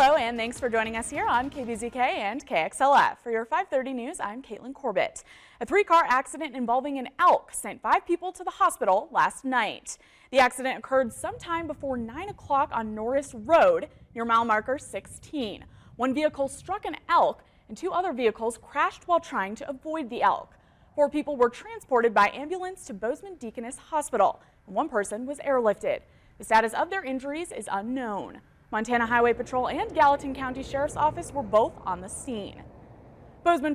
Hello, and thanks for joining us here on KBZK and KXLF. For your 530 news, I'm Caitlin Corbett. A three-car accident involving an elk sent five people to the hospital last night. The accident occurred sometime before 9 o'clock on Norris Road near mile marker 16. One vehicle struck an elk and two other vehicles crashed while trying to avoid the elk. Four people were transported by ambulance to Bozeman Deaconess Hospital, and one person was airlifted. The status of their injuries is unknown. Montana Highway Patrol and Gallatin County Sheriff's Office were both on the scene. Bozeman